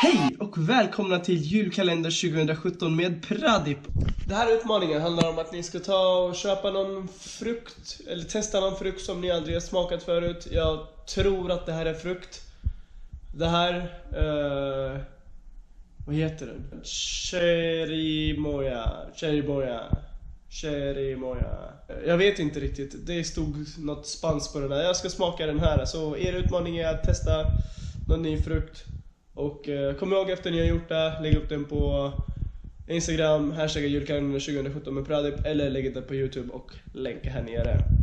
Hej och välkomna till julkalender 2017 med Pradip. Det här utmaningen handlar om att ni ska ta och köpa någon frukt, eller testa någon frukt som ni aldrig har smakat förut. Jag tror att det här är frukt. Det här, eh, vad heter den? Cherimoya, cherimoya, cherimoya. Jag vet inte riktigt, det stod något spanskt på den här. Jag ska smaka den här, så er utmaning är att testa någon ny frukt. Och eh, kom ihåg efter ni har gjort det, lägg upp den på Instagram, hashtagga julkalendern 2017 med Pradip eller lägg den på Youtube och länka här nere.